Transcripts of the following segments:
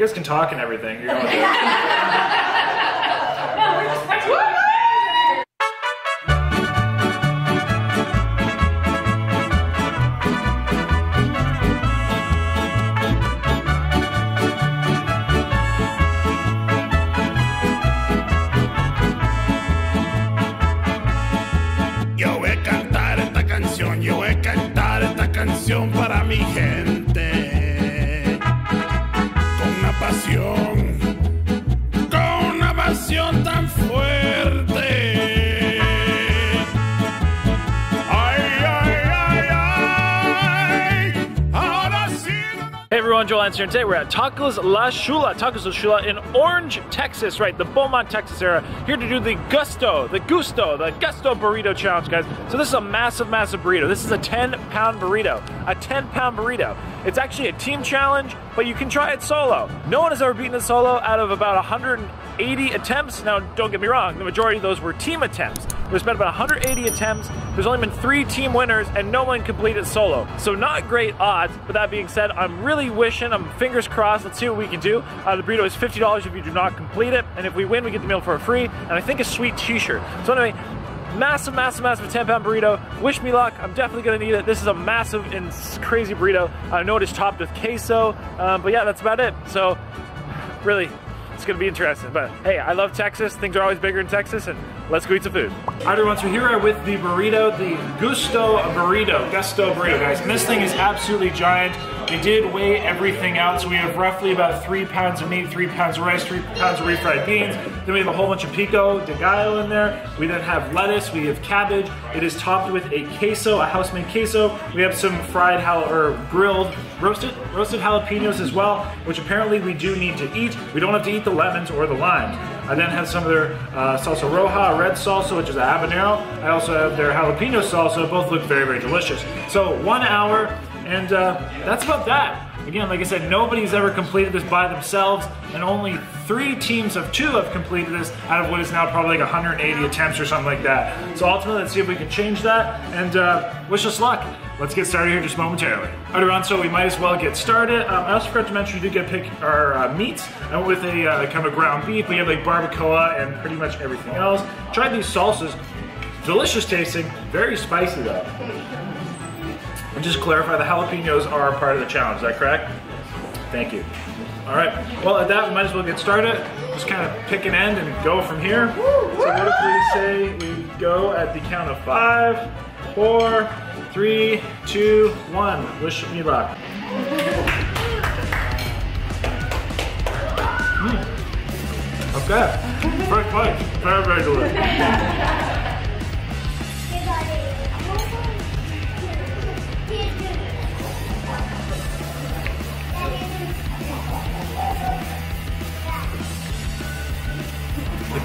You guys can talk and everything. Joel Hansen here, and today we're at Tacos La Chula, Tacos La Chula in Orange, Texas, right, the Beaumont, Texas area, here to do the Gusto, the Gusto, the Gusto Burrito Challenge, guys. So this is a massive, massive burrito. This is a 10 pound burrito, a 10 pound burrito. It's actually a team challenge, but you can try it solo. No one has ever beaten it solo out of about 180 attempts. Now, don't get me wrong, the majority of those were team attempts. There's been about 180 attempts. There's only been three team winners, and no one completed solo. So not great odds. But that being said, I'm really wishing. I'm fingers crossed. Let's see what we can do. Uh, the burrito is $50 if you do not complete it, and if we win, we get the meal for free. And I think a sweet T-shirt. So anyway. Massive, massive, massive 10 pound burrito. Wish me luck. I'm definitely gonna need it. This is a massive and crazy burrito. I know it is topped with queso, um, but yeah, that's about it. So, really, it's gonna be interesting. But hey, I love Texas. Things are always bigger in Texas, and let's go eat some food. All right, everyone. So here are with the burrito, the Gusto burrito, Gusto burrito, guys. And this thing is absolutely giant. They did weigh everything out, so we have roughly about three pounds of meat, three pounds of rice, three pounds of refried beans. Then we have a whole bunch of pico de gallo in there. We then have lettuce. We have cabbage. It is topped with a queso, a house-made queso. We have some fried or grilled, roasted, roasted jalapenos as well, which apparently we do need to eat. We don't have to eat the lemons or the limes. I then have some of their uh, salsa roja, red salsa, which is a habanero. I also have their jalapeno salsa. Both look very, very delicious. So one hour, and uh, that's about that. Again, like I said, nobody's ever completed this by themselves, and only three teams of two have completed this out of what is now probably like 180 attempts or something like that. So ultimately, let's see if we can change that, and uh, wish us luck. Let's get started here just momentarily. All right, everyone, so we might as well get started. Um, I also forgot to mention we did get pick our uh, meats. I went with a uh, kind of ground beef. We have like barbacoa and pretty much everything else. Tried these salsas. Delicious tasting, very spicy though. And just clarify, the jalapenos are part of the challenge, is that correct? Thank you. All right, well at that, we might as well get started. Just kind of pick an end and go from here. So what if we say we go at the count of five, four, three, two, one. Wish me luck. Mm. Okay, fresh bite, very, very delicious.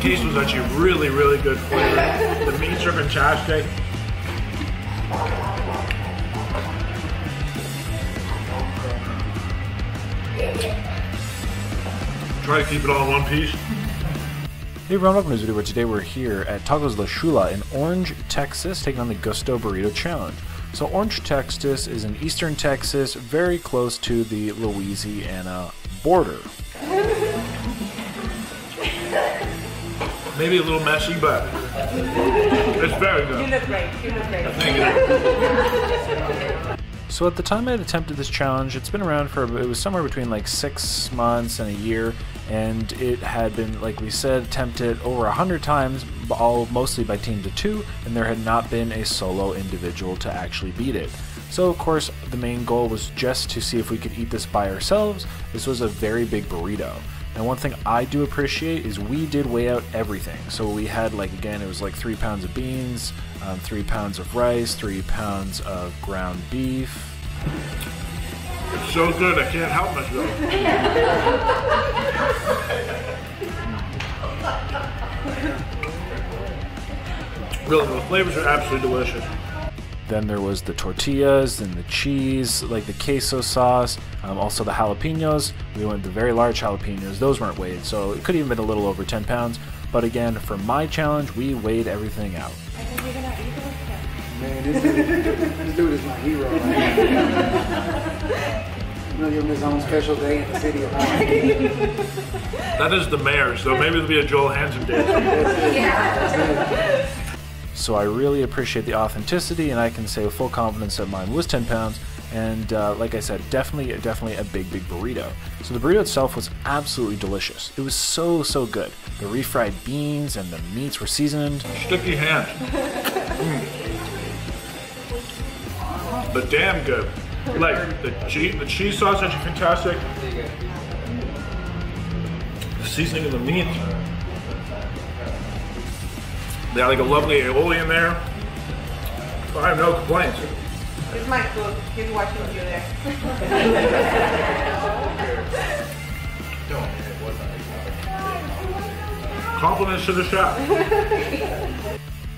Queso was actually really, really good flavor. The meats are fantastic. Try to keep it all in one piece. Hey everyone, welcome to this video where today we're here at Tacos La Chula in Orange, Texas, taking on the Gusto Burrito Challenge. So Orange, Texas is in eastern Texas, very close to the Louisiana border. Maybe a little messy, but it's very good. You look great. You look great. Thank you. So at the time I had attempted this challenge, it's been around for it was somewhere between like six months and a year, and it had been, like we said, attempted over a hundred times, all mostly by teams of two, and there had not been a solo individual to actually beat it. So of course the main goal was just to see if we could eat this by ourselves. This was a very big burrito. And one thing I do appreciate is we did weigh out everything. So we had like again, it was like three pounds of beans, um, three pounds of rice, three pounds of ground beef. It's so good, I can't help myself. Really, the flavors are absolutely delicious. Then there was the tortillas and the cheese, like the queso sauce, um, also the jalapenos. We went the very large jalapenos; those weren't weighed, so it could even been a little over 10 pounds. But again, for my challenge, we weighed everything out. Man, this dude, this dude is my hero. man. gonna give him his own special day at the city of That is the mayor, so maybe it'll be a Joel Hansen day. So I really appreciate the authenticity, and I can say with full confidence that mine was 10 pounds. And uh, like I said, definitely, definitely a big, big burrito. So the burrito itself was absolutely delicious. It was so, so good. The refried beans and the meats were seasoned. Sticky hand. Mm. But damn good. Like the cheese, the cheese sausage is fantastic. The seasoning of the meat. They have like a lovely aioli in there. I have no complaints. Here's my cook. He's watching you there. Compliments to the chef.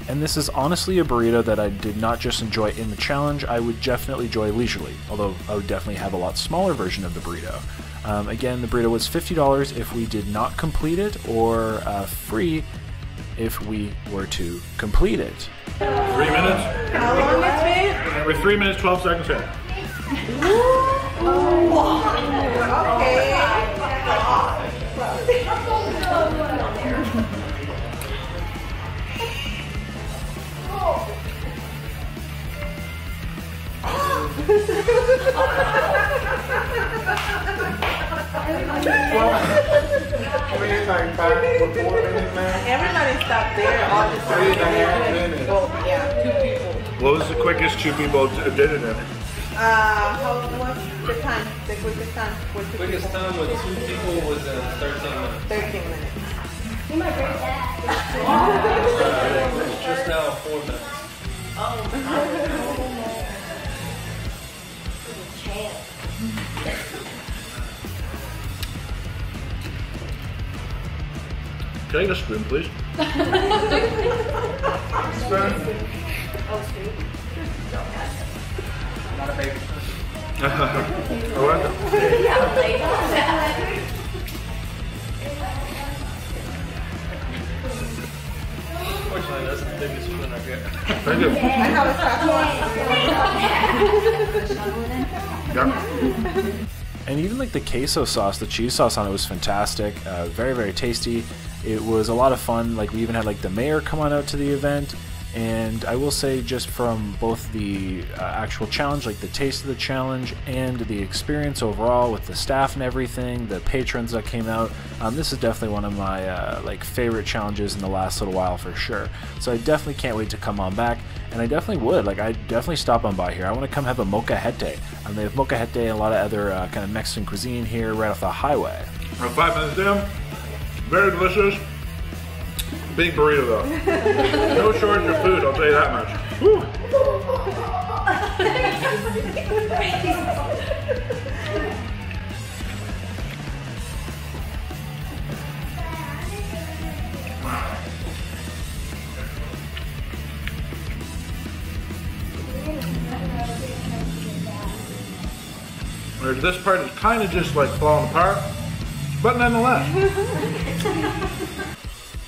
And this is honestly a burrito that I did not just enjoy in the challenge, I would definitely enjoy leisurely, although I would definitely have a lot smaller version of the burrito. Um, again, the burrito was $50 if we did not complete it, or uh, free if we were to complete it. Three minutes. How long it's been? We're three minutes, 12 seconds in. Everybody stopped there all the time. Three and a half minutes. Oh, yeah, two people. What was the quickest two people d- did it in? Uh, how, what's the time? The quickest time? for two Quickest people? time with two people was uh, 13 minutes. 13 minutes. Just now, four minutes. Can I get a spoon, please? I want it. Fortunately, that's the biggest spoon I get. Thank you. I have a fast. Yeah. And even like the queso sauce, the cheese sauce on it was fantastic. Uh, very, very tasty. It was a lot of fun. Like we even had like the mayor come on out to the event. And I will say, just from both the uh, actual challenge, like the taste of the challenge, and the experience overall with the staff and everything, the patrons that came out, um, this is definitely one of my uh, like favorite challenges in the last little while for sure. So I definitely can't wait to come on back, and I definitely would. Like I definitely stop on by here. I want to come have a molcajete. Um, they have molcajete and a lot of other uh, kind of Mexican cuisine here right off the highway. Five minutes in. Very delicious. Big burrito though. No shortage of food, I'll tell you that much. Whew. Whereas this part is kind of just like falling apart, but nonetheless.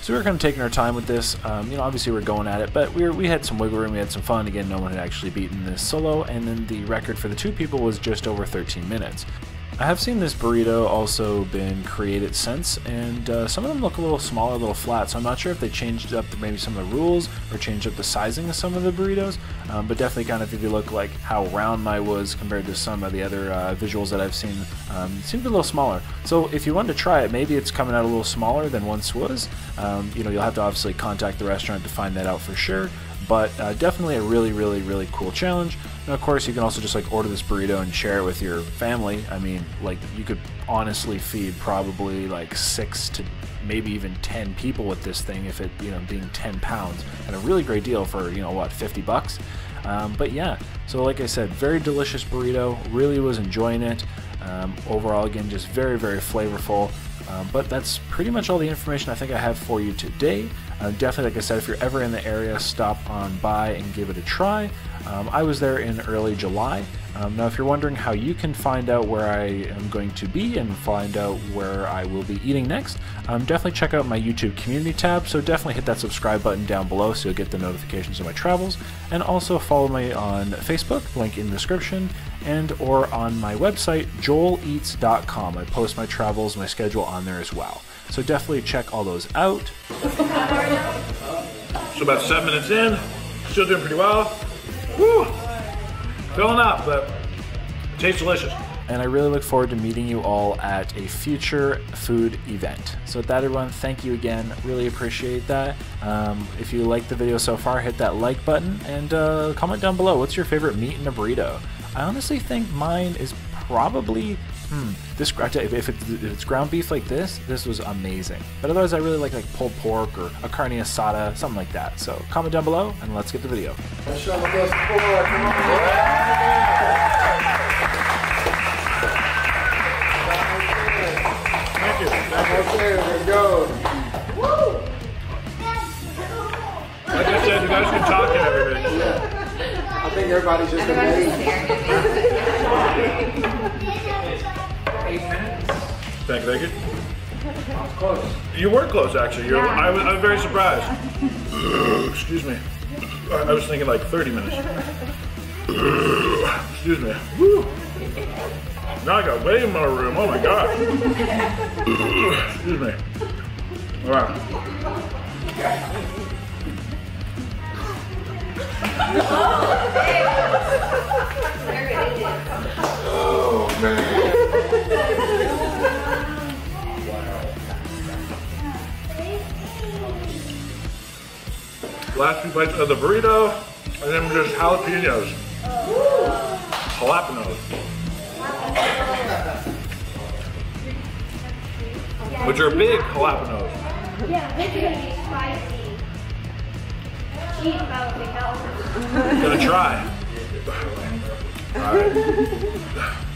So we were kind of taking our time with this. Um, you know, obviously we are going at it, but we were, we had some wiggle room. We had some fun. Again, no one had actually beaten this solo, and then the record for the two people was just over 13 minutes. I have seen this burrito also been created since, and uh, some of them look a little smaller, a little flat. So I'm not sure if they changed up maybe some of the rules or changed up the sizing of some of the burritos. Um, but definitely, kind of if you look like how round my was compared to some of the other uh, visuals that I've seen, um, seemed a little smaller. So if you wanted to try it, maybe it's coming out a little smaller than once was. Um, you know, you'll have to obviously contact the restaurant to find that out for sure but uh, definitely a really, really, really cool challenge. And of course, you can also just like order this burrito and share it with your family. I mean, like you could honestly feed probably like six to maybe even 10 people with this thing if it, you know, being 10 pounds. And a really great deal for, you know, what, 50 bucks? Um, but yeah, so like I said, very delicious burrito. Really was enjoying it. Um, overall, again, just very, very flavorful. Um, but that's pretty much all the information I think I have for you today. Uh, definitely, like I said, if you're ever in the area, stop on by and give it a try. Um, I was there in early July, Um, now, if you're wondering how you can find out where I am going to be and find out where I will be eating next, um, definitely check out my YouTube community tab. So definitely hit that subscribe button down below so you'll get the notifications of my travels. And also follow me on Facebook, link in the description, and or on my website, joeleats.com. I post my travels, my schedule on there as well. So definitely check all those out. So about seven minutes in, still doing pretty well. Woo! Filling up, but tastes delicious. and I really look forward to meeting you all at a future food event. So, with that, everyone, thank you again. Really appreciate that. Um, if you liked the video so far, hit that like button and uh, comment down below. What's your favorite meat in a burrito? I honestly think mine is probably. Hmm, this if, if, it's, if it's ground beef like this, this was amazing. But otherwise, I really like like pulled pork or a carne asada, something like that. So comment down below and let's get the video. Let's. Thank you. Okay, we go. Like I said, you guys can talk and everything. I think everybody's just amazed. Thank you, thank you. You were close, actually. You're, I, was, I was very surprised. Excuse me. I, I was thinking like 30 minutes. Excuse me. Woo. Now I got way more room. Oh my god. Excuse me. All right. Oh, oh, Last few bites of the burrito, and then just jalapenos. Jalapenos. Which are big jalapenos. Yeah, it's gonna be spicy. Cheese jalapeno. Gonna try. Thirty-three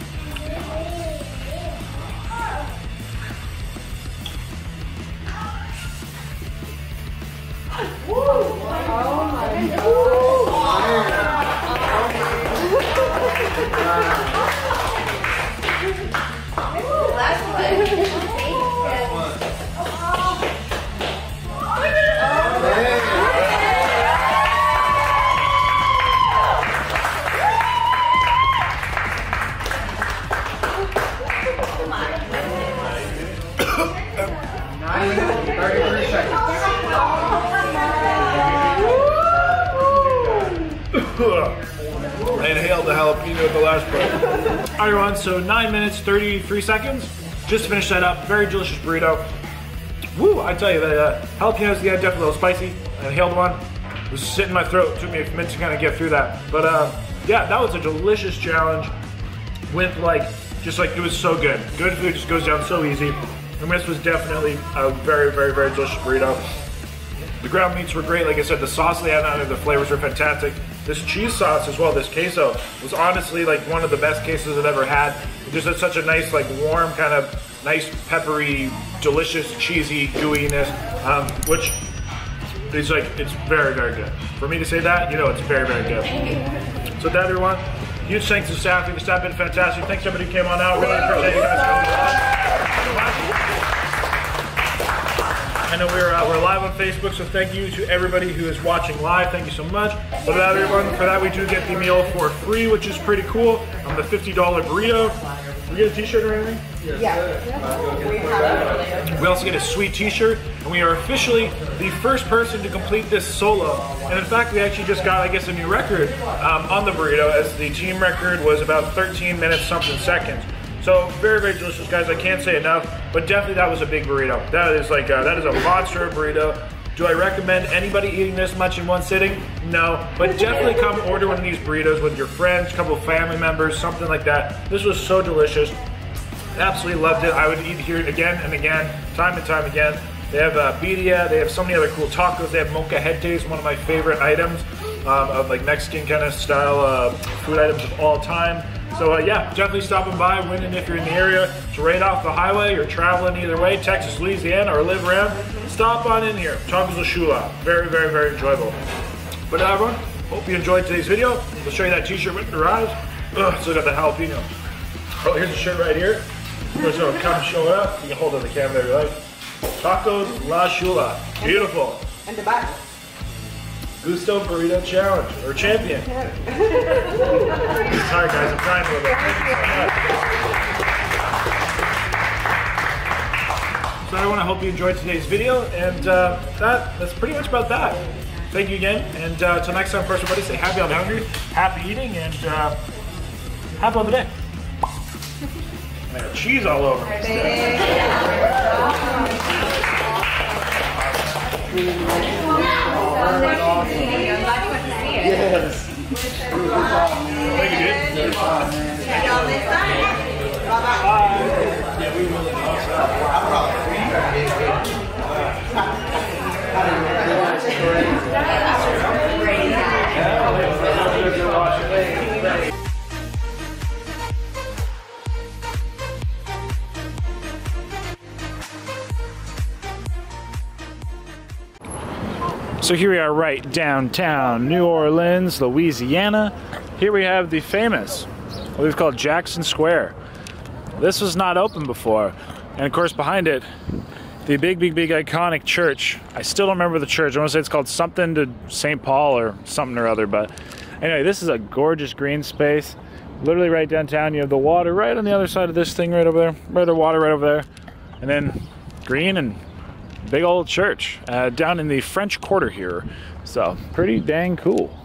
33 seconds. Just finished that up. Very delicious burrito. Woo, I tell you, the uh, jalapenos, yeah, definitely a little spicy. I inhaled one. It was sitting in my throat. took me a minute to kind of get through that. But uh, yeah, that was a delicious challenge. Went like, just like, it was so good. Good food just goes down so easy. And this was definitely a very, very, very delicious burrito. The ground meats were great. Like I said, the sauce they had on it, the flavors were fantastic. This cheese sauce as well, this queso, was honestly like one of the best quesos I've ever had. Just had such a nice, like warm, kind of nice, peppery, delicious, cheesy gooiness, um, which is like, it's very, very good. For me to say that, you know, it's very, very good. So that, everyone, huge thanks to staff. The staff been fantastic. Thanks everybody who came on out. Really appreciate you guys coming on. I know we're uh, we're live on Facebook, so thank you to everybody who is watching live. Thank you so much. But that everyone, for that we do get the meal for free, which is pretty cool. Um, the fifty dollar burrito. We get a T-shirt or anything? Yeah. We also get a sweet T-shirt, and we are officially the first person to complete this solo. And in fact, we actually just got, I guess, a new record um, on the burrito, as the team record was about 13 minutes something seconds. So very, very delicious, guys. I can't say enough, but definitely that was a big burrito. That is like uh, that is a monster burrito. Do I recommend anybody eating this much in one sitting? No, but definitely come order one of these burritos with your friends, couple family members, something like that. This was so delicious. Absolutely loved it. I would eat here again and again, time and time again. They have uh, birria. They have so many other cool tacos. They have molcajetes, one of my favorite items um, of like Mexican kind of style uh, food items of all time. So uh, yeah, definitely stopping by, winning if you're in the area. It's right off the highway. You're traveling either way, Texas, Louisiana, or live around. Stop on in here. Tacos La Shula. Very, very, very enjoyable. But uh, everyone, hope you enjoyed today's video. We'll show you that t-shirt when it arrives. Ugh, still got the jalapeno. Oh, here's the shirt right here. First one, come show it up. You can hold it on the camera if you like. Tacos La Shula. Beautiful. And the back. Gusto Burrito Challenge, or Champion. Sorry guys, I'm trying a little bit. So everyone, I hope you enjoyed today's video, and uh, that that's pretty much about that. Thank you again, and uh, until next time, first everybody, say happy on hungry, happy eating, and uh, happy on the day. I got cheese all over. Thank you, dude. Y'all next time. Bye-bye. So here we are right downtown New Orleans, Louisiana. Here we have the famous, what we've called Jackson Square. This was not open before. And of course behind it, the big, big, big iconic church. I still don't remember the church. I want to say it's called something to St. Paul or something or other. But anyway, this is a gorgeous green space. Literally right downtown. You have the water right on the other side of this thing right over there. Right the water right over there. And then green and big old church uh, down in the French Quarter here. So pretty dang cool.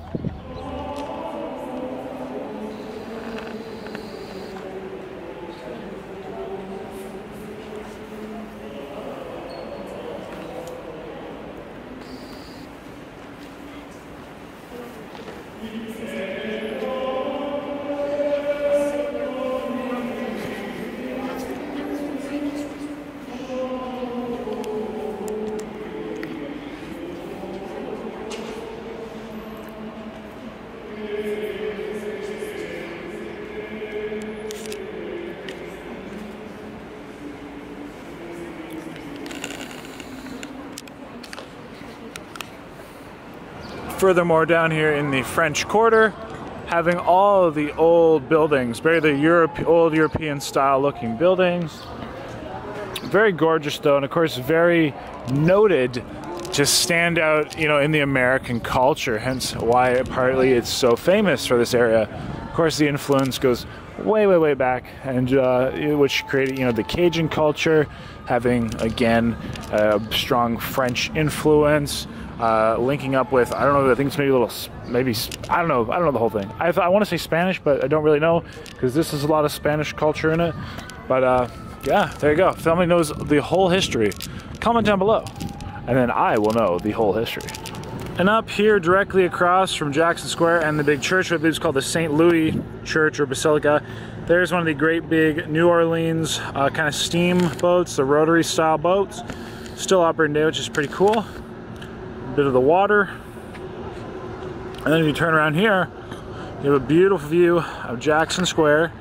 Furthermore, down here in the French Quarter, having all the old buildings, very the Europe, old European style looking buildings. Very gorgeous though, and of course very noted to stand out, you know, in the American culture. Hence why partly it's so famous for this area. Of course, the influence goes way, way, way back, and uh, which created, you know, the Cajun culture, having again a strong French influence. Uh, linking up with I don't know I think it's maybe a little maybe I don't know I don't know the whole thing. I, I want to say Spanish but I don't really know because this is a lot of Spanish culture in it. But uh, yeah there you go. Somebody knows the whole history. Comment down below and then I will know the whole history. And up here directly across from Jackson Square and the big church I believe it's called the St. Louis Church or Basilica there's one of the great big New Orleans uh, kind of steam boats the rotary style boats still operating which is pretty cool bit of the water. And then if you turn around here, you have a beautiful view of Jackson Square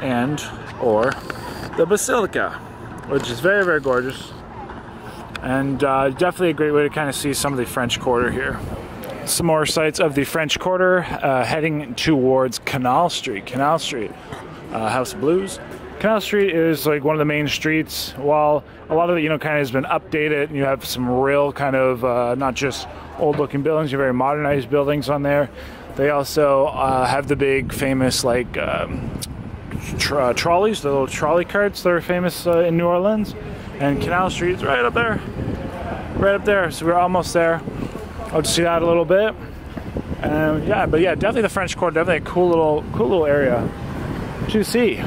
and or the Basilica, which is very, very gorgeous. And uh, definitely a great way to kind of see some of the French Quarter here. Some more sights of the French Quarter uh, heading towards Canal Street. Canal Street, uh, House of Blues. Canal Street is like one of the main streets. While a lot of it, you know, kind of has been updated, and you have some real kind of uh, not just old-looking buildings, you have very modernized buildings on there. They also uh, have the big famous like um, tr- trolleys, the little trolley carts that are famous uh, in New Orleans, and Canal Street's right up there, right up there. So we're almost there. I'll just see that a little bit. And yeah, but yeah, definitely the French Quarter, definitely a cool little, cool little area to see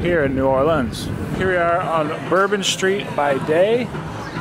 here in New Orleans. Here we are on Bourbon Street by day.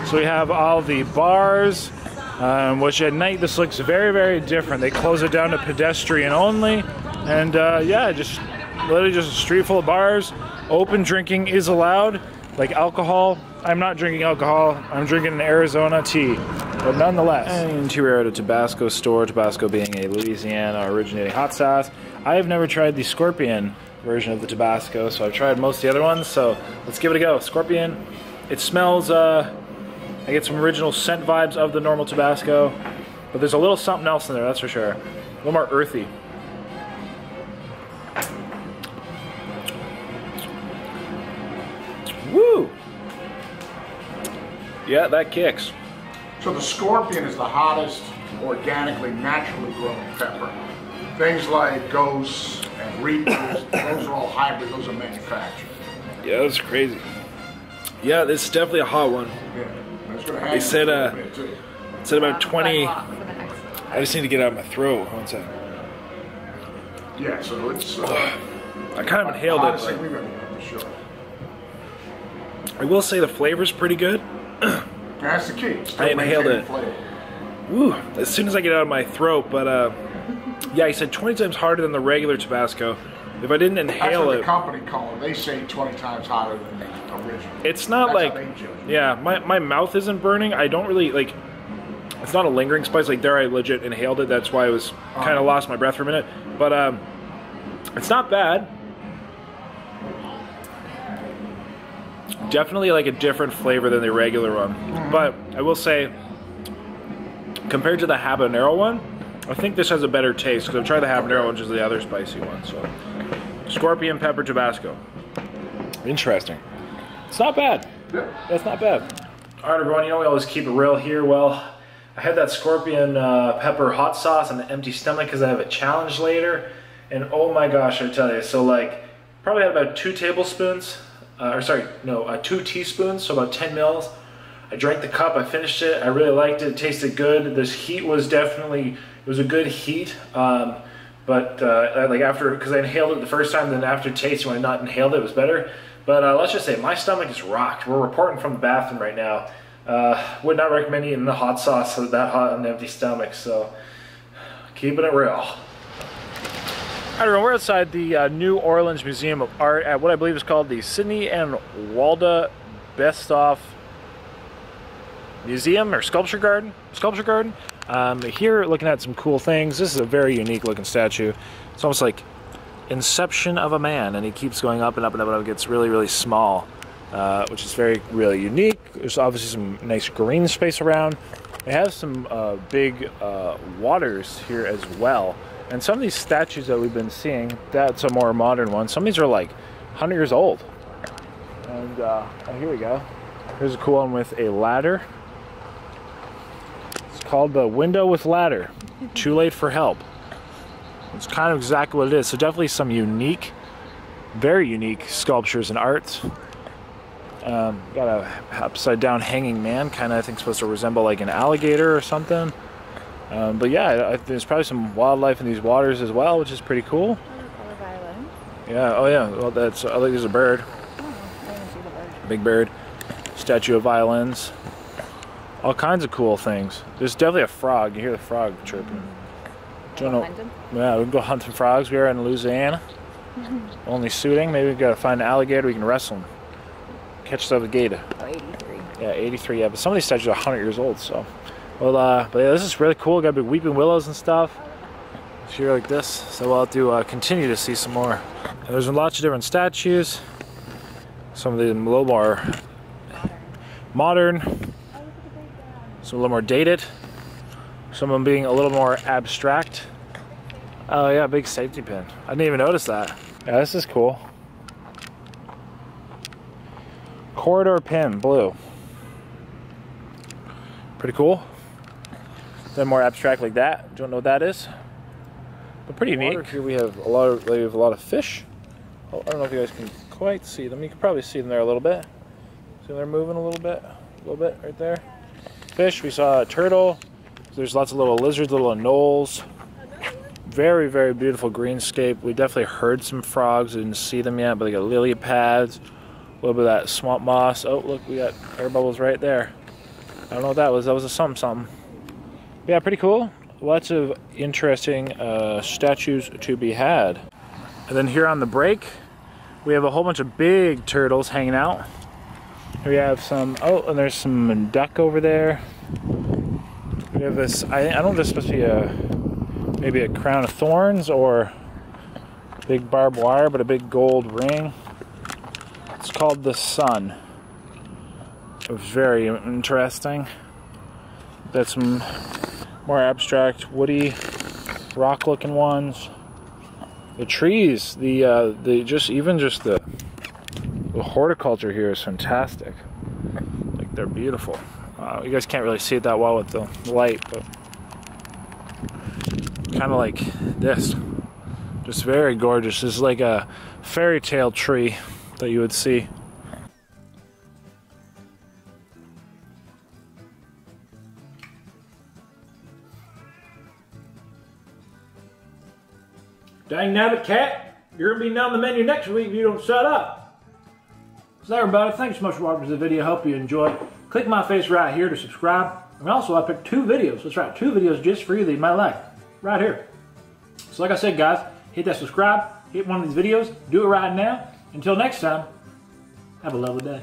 So we have all the bars, um, which at night this looks very, very different. They close it down to pedestrian only. And uh, yeah, just literally just a street full of bars. Open drinking is allowed, like alcohol. I'm not drinking alcohol, I'm drinking an Arizona tea. But nonetheless. And here we are at a Tabasco store, Tabasco being a Louisiana originating hot sauce. I have never tried the Scorpion version of the Tabasco, so I've tried most of the other ones, so let's give it a go. Scorpion, it smells, uh, I get some original scent vibes of the normal Tabasco, but there's a little something else in there, that's for sure. A little more earthy. Woo! Yeah, that kicks. So the scorpion is the hottest organically, naturally grown pepper. Things like ghosts, and reapers, those are all hybrid, those are manufactured. Yeah, that's crazy. Yeah, this is definitely a hot one. Yeah. They said, uh, little bit, too. It said about 20. Walk for the next one. I just need to get out of my throat. One sec. Yeah, so it's uh, I kind of inhaled hottest it. thing we've ever done, for sure. I will say the flavor's pretty good. That's the key. Still I inhaled it. flavor. Woo! As soon as I get out of my throat, but uh, yeah, he said 20 times harder than the regular Tabasco. If I didn't That's inhale what it, the company call it. They say 20 times hotter than the original. it's not That's like they judge it. yeah, my my mouth isn't burning. I don't really like. It's not a lingering spice. Like there, I legit inhaled it. That's why I was kind of lost my breath for a minute. But um, it's not bad. Definitely like a different flavor than the regular one. But I will say, compared to the habanero one, I think this has a better taste because I've tried the habanero which is the other spicy one. So, scorpion pepper Tabasco. Interesting. It's not bad. That's not bad. All right, everyone. You know we always keep it real here. Well, I had that scorpion uh, pepper hot sauce on an empty stomach because I have a challenge later, and oh my gosh, I tell you. So like, probably had about two tablespoons, uh, or sorry, no, uh, two teaspoons, so about 10 mils. I drank the cup. I finished it. I really liked it. It tasted good. This heat was definitely it was a good heat. Um, but uh, like after because I inhaled it the first time, then after taste when I not inhaled it, it was better. But uh, let's just say my stomach is rocked. We're reporting from the bathroom right now. Uh, would not recommend eating the hot sauce that hot on an empty stomach. So keeping it real. All right, everyone, we're outside the uh, New Orleans Museum of Art at what I believe is called the Sydney and Walda Besthoff Museum or Sculpture Garden. Sculpture Garden. Um, here, looking at some cool things. This is a very unique looking statue. It's almost like Inception of a man, and he keeps going up and up and up and up. It gets really, really small, uh, which is very, really unique. There's obviously some nice green space around. They have some uh, big uh, waters here as well. And some of these statues that we've been seeing, that's a more modern one. Some of these are like 100 years old. And uh, oh, here we go. Here's a cool one with a ladder. Called the Window with Ladder. Too late for help. It's kind of exactly what it is. So definitely some unique, very unique sculptures and arts. Um, got a upside down hanging man, kind of I think supposed to resemble like an alligator or something. Um, but yeah, I, there's probably some wildlife in these waters as well, which is pretty cool. Yeah. Oh yeah. Well, that's. I think there's a bird, Oh, I see the bird. big bird, statue of violins, all kinds of cool things. There's definitely a frog. You hear the frog chirping. Do you know? Yeah, we can go hunting frogs. We are in Louisiana. Only suiting. Maybe we gotta find an alligator. We can wrestle him. Catch the gator. Oh, 83. Yeah, 83. Yeah, but some of these statues are 100 years old. So, well, uh, but yeah, this is really cool. Got big weeping willows and stuff. Here like this. So we'll have to uh, continue to see some more. And there's lots of different statues. Some of them a little more modern. Some a little more dated. Some of them being a little more abstract. Oh yeah, big safety pin. I didn't even notice that. Yeah, this is cool. Corridor pin, blue. Pretty cool. Then more abstract like that. Don't know what that is. But pretty neat. Here we have a lot of we have a lot of fish. Oh, I don't know if you guys can quite see them. You can probably see them there a little bit. See they're moving a little bit, a little bit right there. Fish. We saw a turtle. There's lots of little lizards, little anoles. Very, very beautiful greenscape. We definitely heard some frogs. We Didn't see them yet, but they got lily pads. A little bit of that swamp moss. Oh, look, we got air bubbles right there. I don't know what that was. That was a something something. Yeah, pretty cool. Lots of interesting uh, statues to be had. And then here on the break, we have a whole bunch of big turtles hanging out. We have some. Oh, and there's some duck over there. We have this. I, I don't know if this is supposed to be a maybe a crown of thorns or big barbed wire, but a big gold ring. It's called the sun. It was very interesting. Got some more abstract, woody, rock-looking ones. The trees, the uh, the just even just the the horticulture here is fantastic. Like They're beautiful. Uh, you guys can't really see it that well with the light, but kind of like this. Just very gorgeous. This is like a fairy tale tree that you would see. Dang nabbit cat, you're gonna be down the menu next week if you don't shut up. So everybody, thanks so much for watching the video. Hope you enjoyed. Click my face right here to subscribe. And also I picked two videos. That's right, two videos just for you that you might like. Right here. So like I said guys, hit that subscribe, hit one of these videos, do it right now. Until next time, have a lovely day.